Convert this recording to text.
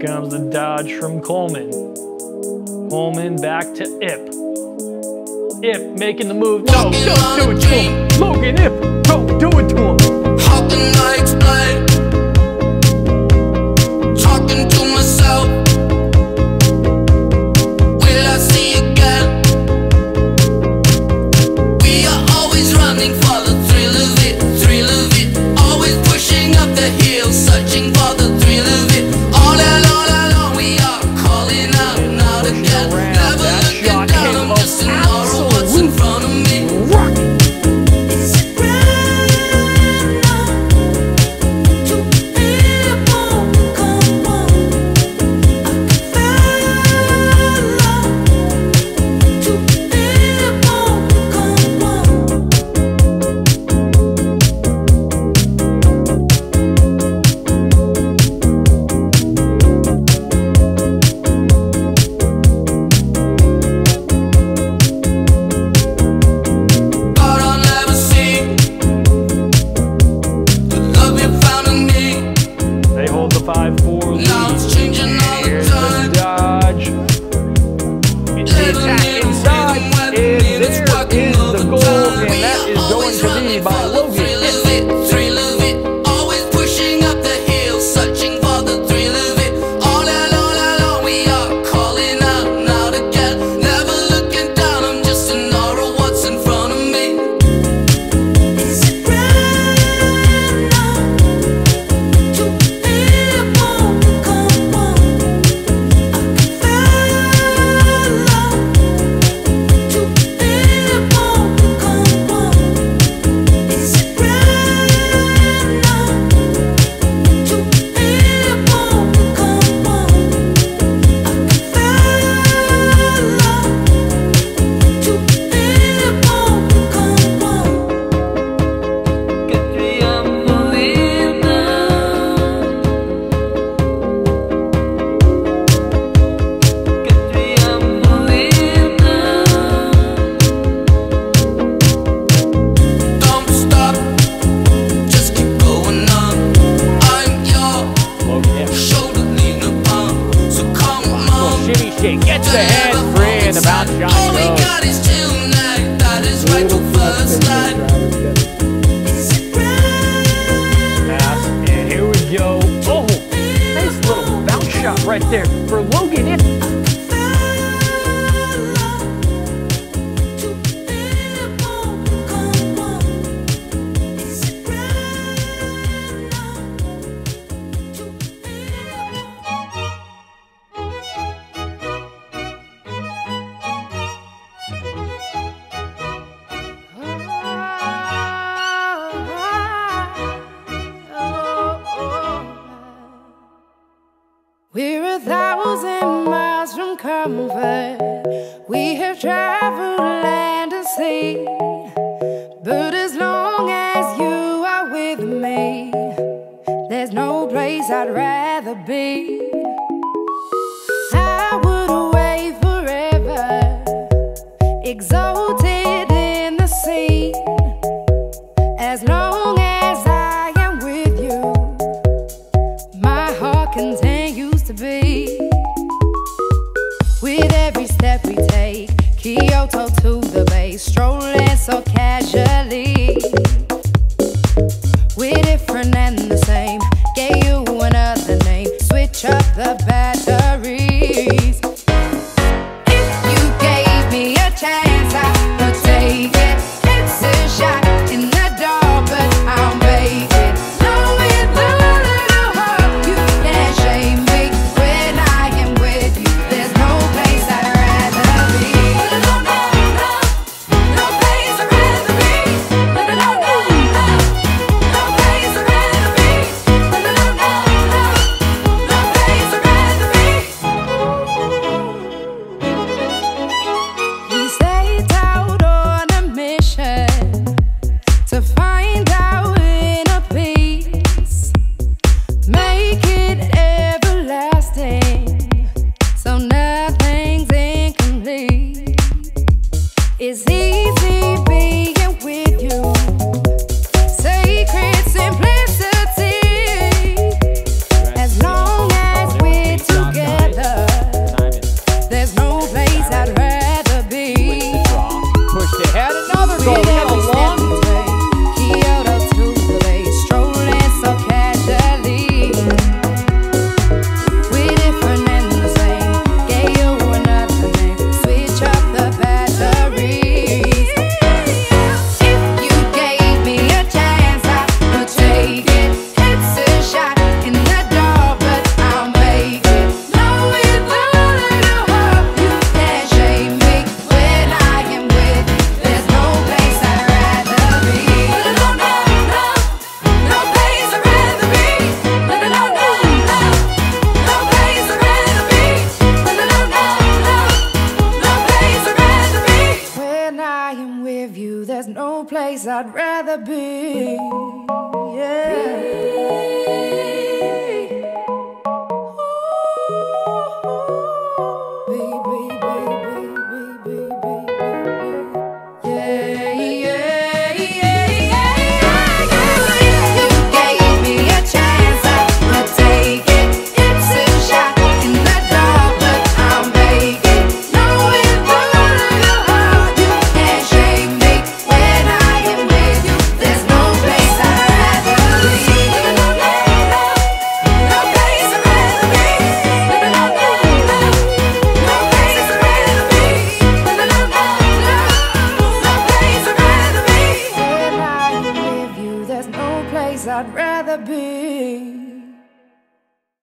Comes the dodge from Coleman. Coleman back to Ip. Ip making the move. No, don't do it to him. Logan Ip, don't do it to him. right there. comfort. We have traveled land and sea, but as long as you are with me, there's no place I'd rather be. I would away forever, exalted in the sea, as long as I am with you, my heart continues to be. the fire. Place I'd rather be. Yeah.